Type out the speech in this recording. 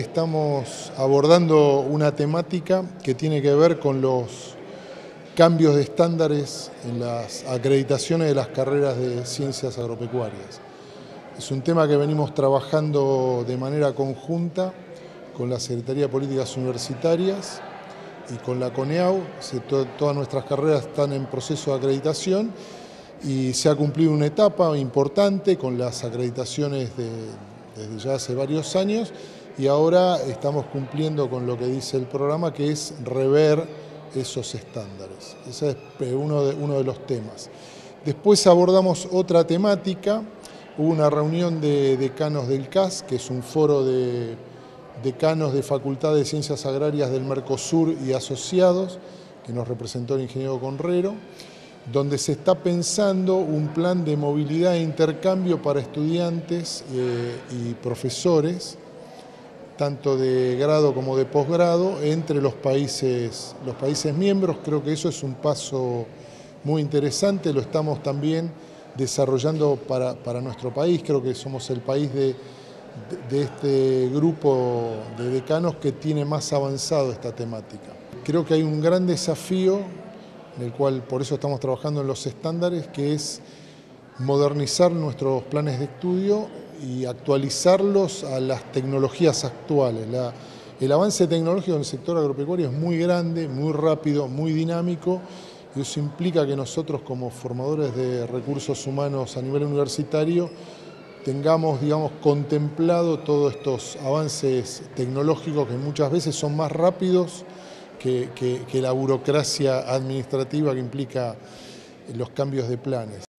estamos abordando una temática que tiene que ver con los cambios de estándares en las acreditaciones de las carreras de ciencias agropecuarias. Es un tema que venimos trabajando de manera conjunta con la Secretaría de Políticas Universitarias y con la CONEAU. Todas nuestras carreras están en proceso de acreditación y se ha cumplido una etapa importante con las acreditaciones desde ya hace varios años y ahora estamos cumpliendo con lo que dice el programa que es rever esos estándares. Ese es uno de, uno de los temas. Después abordamos otra temática, hubo una reunión de decanos del CAS, que es un foro de decanos de Facultad de Ciencias Agrarias del Mercosur y asociados, que nos representó el ingeniero Conrero, donde se está pensando un plan de movilidad e intercambio para estudiantes eh, y profesores, tanto de grado como de posgrado, entre los países, los países miembros. Creo que eso es un paso muy interesante, lo estamos también desarrollando para, para nuestro país, creo que somos el país de, de este grupo de decanos que tiene más avanzado esta temática. Creo que hay un gran desafío en el cual por eso estamos trabajando en los estándares, que es modernizar nuestros planes de estudio y actualizarlos a las tecnologías actuales. el avance tecnológico en el sector agropecuario es muy grande, muy rápido, muy dinámico y eso implica que nosotros como formadores de recursos humanos a nivel universitario tengamos, digamos, contemplado todos estos avances tecnológicos que muchas veces son más rápidos que, la burocracia administrativa que implica los cambios de planes.